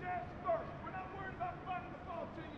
first. We're not worried about finding the ball team.